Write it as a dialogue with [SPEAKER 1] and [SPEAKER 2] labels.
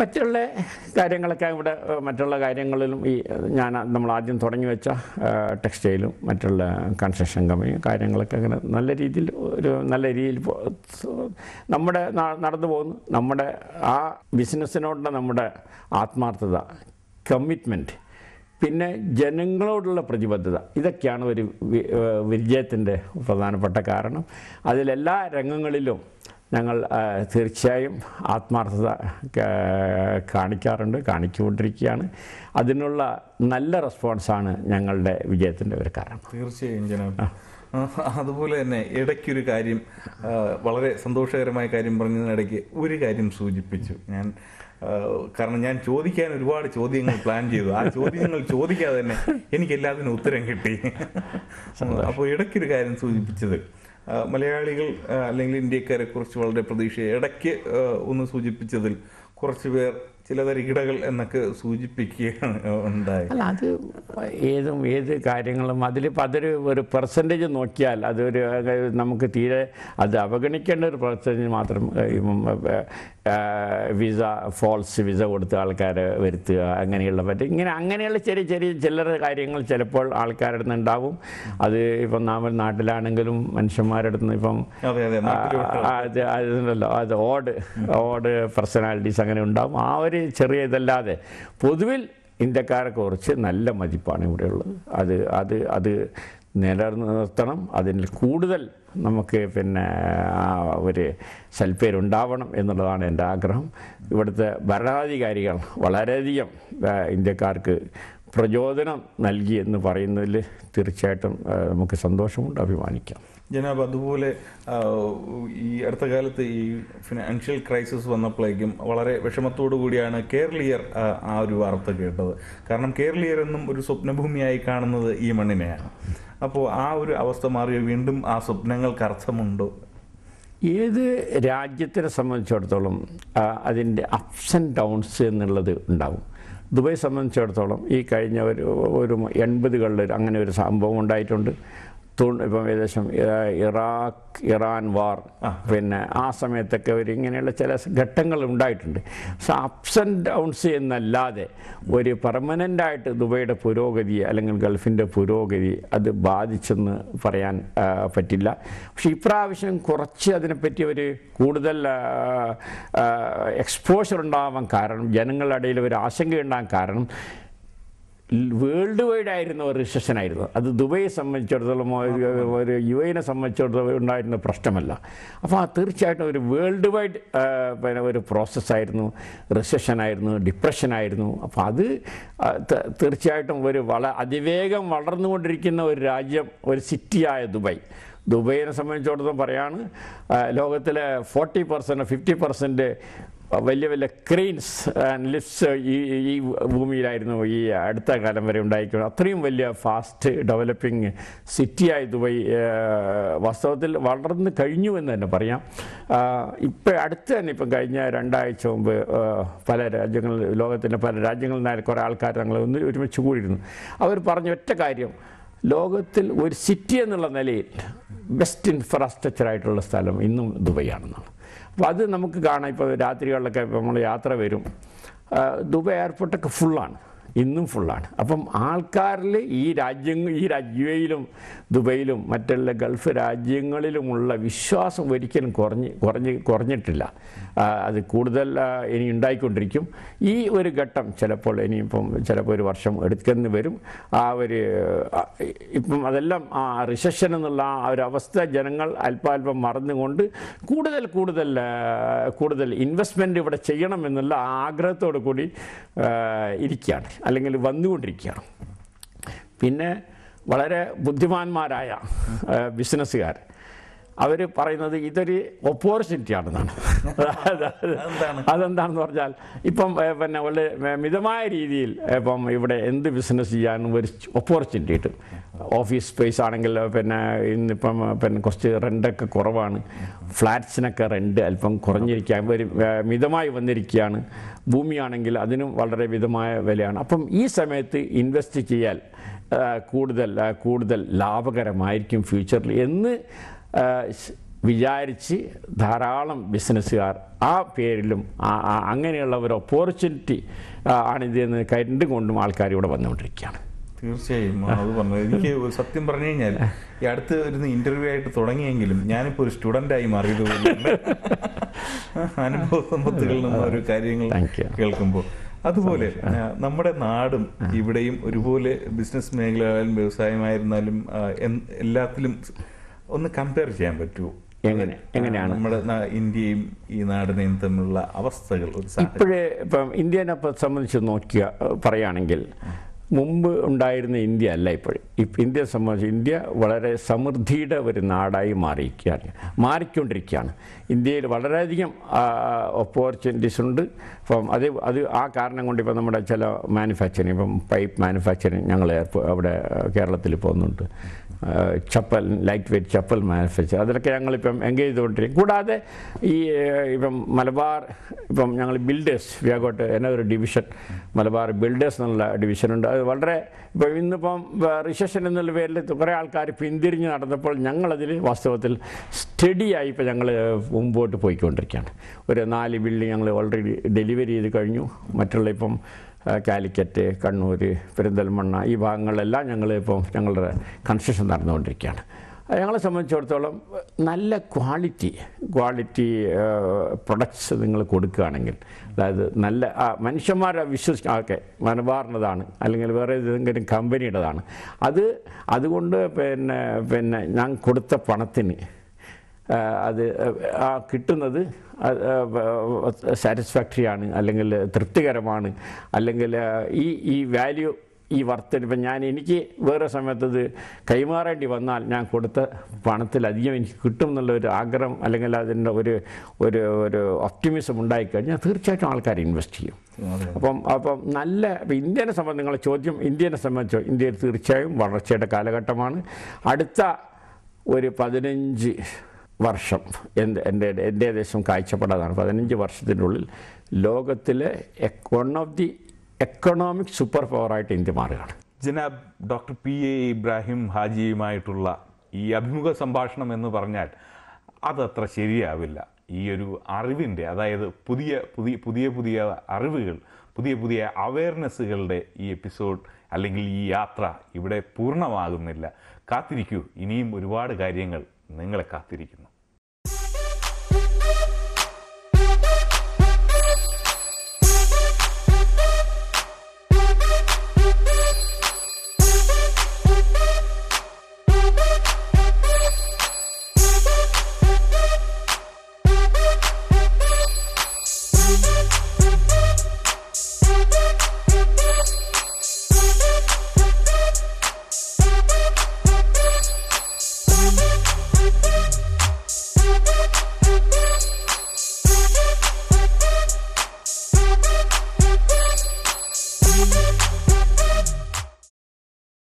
[SPEAKER 1] മറ്റുള്ള കാര്യങ്ങളൊക്കെ ഇവിടെ മറ്റുള്ള കാര്യങ്ങളിലും ഈ ഞാൻ നമ്മൾ ആദ്യം തുടങ്ങി വെച്ച ടെക്സ്റ്റൈലും മറ്റുള്ള കൺസ്ട്രക്ഷൻ കമ്പനിയും കാര്യങ്ങളൊക്കെ അങ്ങനെ നല്ല രീതിയിൽ ഒരു നല്ല രീതിയിൽ നമ്മുടെ നടന്നു പോകുന്നു. നമ്മുടെ ആ ബിസിനസ്സിനോടുള്ള നമ്മുടെ ആത്മാർത്ഥത കമ്മിറ്റ്മെന്റ് പിന്നെ ജനങ്ങളോടുള്ള പ്രതിബദ്ധത ഇതൊക്കെയാണ് ഒരു വിജയത്തിന്റെ പ്രധാനപ്പെട്ട കാരണം. അതിലെല്ലാ രംഗങ്ങളിലും ഞങ്ങൾ തീർച്ചയായും ആത്മാർത്ഥത കാണിക്കാറുണ്ട് കാണിച്ചുകൊണ്ടിരിക്കുകയാണ്. അതിനുള്ള നല്ല റെസ്പോൺസാണ് ഞങ്ങളുടെ വിജയത്തിന്റെ ഒരു കാരണം.
[SPEAKER 2] തീർച്ചയായും ജനാബ്. അതുപോലെ തന്നെ ഇടയ്ക്കൊരു കാര്യം വളരെ സന്തോഷകരമായ കാര്യം പറഞ്ഞതിനിടയ്ക്ക് ഒരു കാര്യം സൂചിപ്പിച്ചു. ഞാൻ കാരണം ഞാൻ ചോദിക്കാൻ ഒരുപാട് ചോദ്യങ്ങൾ പ്ലാൻ ചെയ്തു. ആ ചോദ്യങ്ങൾ ചോദിക്കാതെ തന്നെ എനിക്ക് എല്ലാത്തിനും ഉത്തരം കിട്ടി. അപ്പോൾ ഇടയ്ക്കൊരു കാര്യം സൂചിപ്പിച്ചത് മലയാളികൾ അല്ലെങ്കിൽ ഇന്ത്യക്കാരെ കുറിച്ച് വളരെ പ്രതീക്ഷ ഇടയ്ക്ക് ഒന്ന് സൂചിപ്പിച്ചതിൽ കുറച്ച് പേർ ചിലതരികിടകൾ എന്നൊക്കെ സൂചിപ്പിക്കുകയാണ് ഉണ്ടായത്.
[SPEAKER 1] അല്ല അത് ഏതും ഏത് കാര്യങ്ങളും അതിലിപ്പോൾ അതൊരു ഒരു പെർസെന്റേജ് നോക്കിയാൽ അതൊരു നമുക്ക് തീരെ അത് അവഗണിക്കേണ്ട ഒരു പെർസെന്റേജ് മാത്രം വിസ ഫോൾസ് വിസ കൊടുത്ത് ആൾക്കാരെ വരുത്തുക അങ്ങനെയുള്ള പറ്റും ഇങ്ങനെ അങ്ങനെയുള്ള ചെറിയ ചെറിയ ചില്ലറ കാര്യങ്ങൾ ചിലപ്പോൾ ആൾക്കാരുടെ നിന്ന് ഉണ്ടാവും. അത് ഇപ്പം നാമ നാട്ടിലാണെങ്കിലും മനുഷ്യന്മാരുടെ അടുത്ത് നിന്ന് ഇപ്പം
[SPEAKER 2] അതെ അതെ
[SPEAKER 1] അതുണ്ടല്ലോ അത് ഓഡ് ഓഡ് പേഴ്സണാലിറ്റീസ് അങ്ങനെ ഉണ്ടാവും. ആ ഒരു ചെറിയ ഇതല്ലാതെ. പൊതുവിൽ ഇന്ത്യക്കാരെ കുറച്ച് നല്ല മതിപ്പാണ് ഇവിടെയുള്ളത്. അത് അത് അത് നിലനിർത്തണം അതിൽ കൂടുതൽ നമുക്ക് പിന്നെ ഒരു സൽപ്പേരുണ്ടാവണം എന്നുള്ളതാണ് എന്റെ ആഗ്രഹം. ഇവിടുത്തെ ഭരണാധികാരികൾ വളരെയധികം ഇന്ത്യക്കാർക്ക് പ്രചോദനം നൽകി എന്ന് പറയുന്നതിൽ തീർച്ചയായിട്ടും നമുക്ക് സന്തോഷമുണ്ട്. അഭിമാനിക്കാം.
[SPEAKER 2] ജനാബ് അതുപോലെ ഈ അടുത്ത കാലത്ത് ഈ ഫിനാൻഷ്യൽ ക്രൈസിസ് വന്നപ്പോഴേക്കും വളരെ വിഷമത്തോടു കൂടിയാണ് കേരളീയർ ആ, ഒരു വാർത്ത കേട്ടത്. കാരണം കേരളീയർ എന്നും ഒരു സ്വപ്നഭൂമിയായി കാണുന്നത് ഈ മണ്ണിനെയാണ്. അപ്പോൾ ആ ഒരു അവസ്ഥ മാറിയോ? വീണ്ടും ആ സ്വപ്നങ്ങൾക്ക് അർത്ഥമുണ്ടോ?
[SPEAKER 1] ഏത് രാജ്യത്തിനെ സംബന്ധിച്ചിടത്തോളം അതിന്റെ അപ്സ് ആൻഡ് ഡൗൺസ് എന്നുള്ളത് ഉണ്ടാവും. ദുബായ് സംബന്ധിച്ചിടത്തോളം ഈ കഴിഞ്ഞ ഒരു ഒരു എൺപതുകളിൽ അങ്ങനെ ഒരു സംഭവം ഉണ്ടായിട്ടുണ്ട്. ഇപ്പം ഏകദേശം ഇറാഖ് ഇറാൻ വാർ. പിന്നെ ആ സമയത്തൊക്കെ ഒരു ഇങ്ങനെയുള്ള ചില ഘട്ടങ്ങൾ ഉണ്ടായിട്ടുണ്ട്. പക്ഷെ അപ്സ് ആൻഡ് ഡൗൺസ് എന്നല്ലാതെ ഒരു പെർമനന്റ് ആയിട്ട് ദുബൈയുടെ പുരോഗതി അല്ലെങ്കിൽ ഗൾഫിന്റെ പുരോഗതി അത് ബാധിച്ചെന്ന് പറയാൻ പറ്റില്ല. പക്ഷേ ഇപ്രാവശ്യം കുറച്ച് അതിനെപ്പറ്റി ഒരു കൂടുതൽ എക്സ്പോഷർ ഉണ്ടാവാൻ കാരണം ജനങ്ങളുടെ ഇടയിൽ ഒരു ആശങ്ക ഉണ്ടാകാൻ കാരണം വേൾഡ് വൈഡ് ആയിരുന്ന ഒരു റിസഷൻ ആയിരുന്നു അത് ദുബൈയെ സംബന്ധിച്ചിടത്തോളം ഒരു- യു എനെ സംബന്ധിച്ചിടത്തോളം ഉണ്ടായിരുന്ന പ്രശ്നമല്ല. അപ്പോൾ ആ തീർച്ചയായിട്ടും ഒരു വേൾഡ് വൈഡ് പിന്നെ ഒരു പ്രോസസ്സായിരുന്നു ഡിപ്രഷൻ ആയിരുന്നു അപ്പോൾ അത് തീർച്ചയായിട്ടും ഒരു വള അതിവേഗം വളർന്നുകൊണ്ടിരിക്കുന്ന ഒരു രാജ്യം ഒരു സിറ്റിയായ ദുബായ് ദുബൈനെ സംബന്ധിച്ചിടത്തോളം പറയാണ് ലോകത്തിലെ ഫോർട്ടി പെർസെന്റ് ഫിഫ്റ്റി പെർസെന്റ് വലിയ വലിയ ക്രെയിൻസ് ആൻഡ് ലിഫ്റ്റ്സ് ഈ ഈ ഭൂമിയിലായിരുന്നു ഈ അടുത്ത കാലം വരെ ഉണ്ടായിക്കുന്നത് അത്രയും വലിയ ഫാസ്റ്റ് ഡെവലപ്പിംഗ് സിറ്റിയായി ദുബൈ ആ, വാസ്തവത്തിൽ വളർന്നു കഴിഞ്ഞു എന്ന് തന്നെ പറയാം. ഇപ്പം അടുത്ത് തന്നെ ഇപ്പം കഴിഞ്ഞ രണ്ടാഴ്ച മുമ്പ് പല രാജ്യങ്ങളിൽ ലോകത്തിന്റെ പല രാജ്യങ്ങളിൽ നിന്നായ കുറേ ആൾക്കാർ ഞങ്ങൾ ഒന്ന് ഒരുമിച്ച് കൂടിയിരുന്നു. അവർ പറഞ്ഞ ഒറ്റ കാര്യം ലോകത്തിൽ ഒരു സിറ്റി എന്നുള്ള നിലയിൽ ബെസ്റ്റ് ഇൻഫ്രാസ്ട്രക്ചർ ആയിട്ടുള്ള സ്ഥലം ഇന്നും ദുബൈയാണെന്നാണ് അപ്പോൾ അത് നമുക്ക് കാണാം. ഇപ്പോൾ രാത്രികളിലൊക്കെ ഇപ്പോൾ നമ്മൾ യാത്ര വരും. ദുബായ് ദുബൈ എയർപോർട്ടൊക്കെ ഫുള്ളാണ് ഇന്നും ഫുള്ളാണ് അപ്പം ആൾക്കാരിൽ ഈ രാജ്യങ്ങൾ ഈ രാജ്യയിലും ദുബൈയിലും മറ്റുള്ള ഗൾഫ് രാജ്യങ്ങളിലുമുള്ള വിശ്വാസം ഒരിക്കലും കുറഞ്ഞ് കുറഞ്ഞ് കുറഞ്ഞിട്ടില്ല. അത് കൂടുതൽ ഇനി ഉണ്ടായിക്കൊണ്ടിരിക്കും. ഈ ഒരു ഘട്ടം ചിലപ്പോൾ ഇനിയിപ്പം ചിലപ്പോൾ ഒരു വർഷം എടുക്കുന്ന വരും. ആ ഒരു ഇപ്പം അതെല്ലാം ആ റിസഷൻ എന്നുള്ള ആ ഒരു അവസ്ഥ ജനങ്ങൾ അല്പാൽപ്പം മറന്നുകൊണ്ട് കൂടുതൽ കൂടുതൽ കൂടുതൽ ഇൻവെസ്റ്റ്മെന്റ് ഇവിടെ ചെയ്യണം എന്നുള്ള ആഗ്രഹത്തോടു കൂടി ഇരിക്കുകയാണ്. അല്ലെങ്കിൽ വന്നുകൊണ്ടിരിക്കുകയാണ്. പിന്നെ വളരെ ബുദ്ധിമാന്മാരായ ബിസിനസ്സുകാർ. അവർ പറയുന്നത് ഇതൊരു ഓപ്പോർച്യൂണിറ്റി ആണെന്നാണ്.
[SPEAKER 2] അതെന്താണ്?
[SPEAKER 1] അതെന്താണെന്ന് പറഞ്ഞാൽ ഇപ്പം പിന്നെ വളരെ മിതമായ രീതിയിൽ ഇപ്പം ഇവിടെ എന്ത് ബിസിനസ് ചെയ്യാനും ഒരു ഓപ്പോർച്യൂണിറ്റി കിട്ടും. ഓഫീസ് സ്പേസ് ആണെങ്കിൽ പിന്നെ ഇന്നിപ്പം പിന്നെ കുറച്ച് റെന്റൊക്കെ കുറവാണ്. ഫ്ലാറ്റ്സിനൊക്കെ റെന്റ് അല്പം കുറഞ്ഞിരിക്കാൻ ഒരു മിതമായി വന്നിരിക്കുകയാണ്. ഭൂമിയാണെങ്കിൽ അതിനും വളരെ മിതമായ വിലയാണ്. അപ്പം ഈ സമയത്ത് ഇൻവെസ്റ്റ് ചെയ്യാൻ കൂടുതൽ കൂടുതൽ ലാഭകരമായിരിക്കും ഫ്യൂച്ചറിൽ എന്ന് വിചാരിച്ച് ധാരാളം ബിസിനസ്സുകാർ ആ പേരിലും അങ്ങനെയുള്ള ഒരു ഓപ്പർച്യൂണിറ്റി ആണിതെന്ന് കണ്ടുകൊണ്ടും ആൾക്കാർ ഇവിടെ വന്നുകൊണ്ടിരിക്കുകയാണ്.
[SPEAKER 2] തീർച്ചയായും അത് പറഞ്ഞത് എനിക്ക് ഒരു സത്യം പറഞ്ഞു കഴിഞ്ഞാൽ ഈ അടുത്ത് വരുന്ന ഇന്റർവ്യൂ ആയിട്ട് തുടങ്ങിയെങ്കിലും ഞാനിപ്പോൾ ഒരു സ്റ്റുഡന്റ് ആയി മാറിയത് അനുഭവ സമ്പത്തുകളിൽ നിന്ന് ഓരോ കാര്യങ്ങൾ കേൾക്കുമ്പോൾ. അതുപോലെ നമ്മുടെ നാടും ഇവിടെയും ഒരുപോലെ ബിസിനസ് മേഖലയായാലും വ്യവസായമായിരുന്നാലും എല്ലാത്തിലും ഒന്ന് കമ്പയർ ചെയ്യാൻ പറ്റുമോ
[SPEAKER 1] എങ്ങനെ? എങ്ങനെയാണ്?
[SPEAKER 2] നമ്മുടെ ഇന്ത്യയും ഈ നാടിനെയും തമ്മിലുള്ള അവസ്ഥകൾ
[SPEAKER 1] ഇപ്പോഴേ ഇപ്പം ഇന്ത്യനെ സംബന്ധിച്ച് നോക്കിയ പറയുകയാണെങ്കിൽ മുമ്പ് ഉണ്ടായിരുന്ന ഇന്ത്യ അല്ല ഇപ്പോഴും ഇപ്പം ഇന്ത്യയെ സംബന്ധിച്ച് ഇന്ത്യ വളരെ സമൃദ്ധിയുടെ ഒരു നാടായി മാറിയിരിക്കുകയാണ്. മാറിക്കൊണ്ടിരിക്കുകയാണ്. ഇന്ത്യയിൽ വളരെയധികം ഓപ്പർച്യൂണിറ്റീസ് ഉണ്ട്. അപ്പം അത് അത് ആ കാരണം കൊണ്ട് ഇപ്പം നമ്മുടെ ചില മാനുഫാക്ചറിങ് ഇപ്പം പൈപ്പ് മാനുഫാക്ചറിങ് ഞങ്ങൾ അവിടെ കേരളത്തിൽ പോകുന്നുണ്ട്. Chappal light weight chappal manufacture അതിലൊക്കെ ഞങ്ങളിപ്പം എൻഗേജ് ചെയ്തുകൊണ്ടിരിക്കും. കൂടാതെ ഈ ഇപ്പം മലബാർ ഇപ്പം ഞങ്ങൾ ബിൽഡേഴ്സ് വ്യാഗോട്ട് എന്നെ ഒരു ഡിവിഷൻ മലബാർ ബിൽഡേഴ്സ് എന്നുള്ള ഡിവിഷനുണ്ട് അത് വളരെ ഇപ്പം ഇന്നിപ്പം റിസഷൻ എന്നുള്ള പേരിൽ കുറേ ആൾക്കാർ പിന്തിരിഞ്ഞ് നടന്നപ്പോൾ ഞങ്ങളതിൽ വാസ്തവത്തിൽ സ്റ്റഡിയായി ഇപ്പം ഞങ്ങൾ മുമ്പോട്ട് പോയിക്കൊണ്ടിരിക്കുകയാണ്. ഒരു നാല് ബിൽഡിംഗ് ഞങ്ങൾ ഓൾറെഡി ഡെലിവറി ചെയ്ത് കഴിഞ്ഞു. മറ്റുള്ള ഇപ്പം കാലിക്കറ്റ് കണ്ണൂർ പെരിന്തൽമണ്ണ ഈ ഭാഗങ്ങളിലെല്ലാം ഞങ്ങൾ ഇപ്പോൾ ഞങ്ങളുടെ കൺസ്ട്രക്ഷൻ നടന്നുകൊണ്ടിരിക്കുകയാണ്. ഞങ്ങളെ സംബന്ധിച്ചിടത്തോളം നല്ല ക്വാളിറ്റി ക്വാളിറ്റി പ്രൊഡക്ട്സ് നിങ്ങൾ കൊടുക്കുകയാണെങ്കിൽ അതായത് നല്ല മനുഷ്യന്മാരെ വിശ്വസിക്കുക ഓക്കെ മലബാറിന്റെതാണ് അല്ലെങ്കിൽ വേറെ ഏതെങ്കിലും കമ്പനിയുടേതാണ് അത് അതുകൊണ്ട് പിന്നെ പിന്നെ ഞാൻ കൊടുത്ത പണത്തിന് അത് ആ കിട്ടുന്നത് സാറ്റിസ്ഫാക്ടറി ആണ് അല്ലെങ്കിൽ തൃപ്തികരമാണ് അല്ലെങ്കിൽ ഈ ഈ വാല്യൂ ഈ വർത്തിന് ഇപ്പം ഞാൻ എനിക്ക് വേറെ സമയത്തത് കൈമാറേണ്ടി വന്നാൽ ഞാൻ കൊടുത്ത പണത്തിലധികം എനിക്ക് കിട്ടും എന്നുള്ള ഒരു ആഗ്രഹം അല്ലെങ്കിൽ അതിന്റെ ഒരു ഒരു ഒരു ഒപ്റ്റിമിസം ഉണ്ടായിക്കഴിഞ്ഞാൽ തീർച്ചയായിട്ടും ആൾക്കാർ ഇൻവെസ്റ്റ് ചെയ്യും. അപ്പം അപ്പം നല്ല ഇപ്പം ഇന്ത്യനെ സംബന്ധിച്ച് നിങ്ങളെ ചോദ്യം ഇന്ത്യനെ സംബന്ധിച്ചോ ഇന്ത്യയിൽ തീർച്ചയായും വളർച്ചയുടെ കാലഘട്ടമാണ് അടുത്ത ഒരു പതിനഞ്ച് വർഷം. എന്റെ എന്റെ എന്റെ ഏകദേശം കാഴ്ചപ്പാടാണ് പതിനഞ്ച് വർഷത്തിനുള്ളിൽ ലോകത്തിലെ one of the economic super പവറായിട്ട് India മാറുകയാണ്.
[SPEAKER 3] ജനാബ് ഡോക്ടർ പി എ ഇബ്രാഹിം ഹാജിയുമായിട്ടുള്ള ഈ അഭിമുഖ സംഭാഷണം എന്ന് പറഞ്ഞാൽ അതത്ര ശരിയാവില്ല. ഈ ഒരു അറിവിന്റെ അതായത് പുതിയ പുതിയ പുതിയ പുതിയ അറിവുകൾ പുതിയ പുതിയ അവയർനെസ്സുകളുടെ ഈ എപ്പിസോഡ് അല്ലെങ്കിൽ ഈ യാത്ര ഇവിടെ പൂർണമാകുന്നില്ല. കാത്തിരിക്കൂ. ഇനിയും ഒരുപാട് കാര്യങ്ങൾ നിങ്ങളെ കാത്തിരിക്കുന്നു.